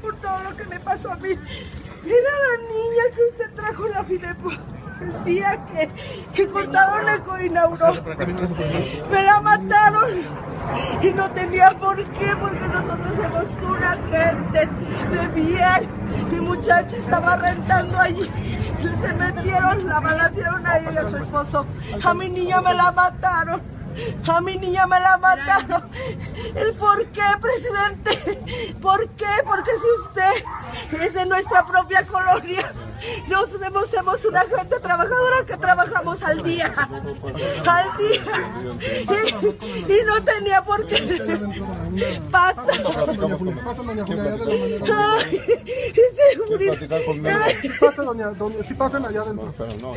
por todo lo que me pasó a mí. Era la niña que usted trajo la Fidepo el día que, que cortaron el coinauro. Me la mataron y no tenía por qué, porque nosotros somos una gente de bien. Mi muchacha estaba rentando allí. Se metieron, la balacieron a ella y a su esposo. A mi niña me la mataron. A mi niña me la mataron. ¿El por qué, presidente? ¿Por qué? Porque si usted es de nuestra propia colonia, nosotros somos una gente trabajadora que trabajamos al día. Al día. Y, y no tenía por qué. Pasa. Pasa, doña Julia, allá de la manera. Ay, doña, si pasan allá adentro. Pero no.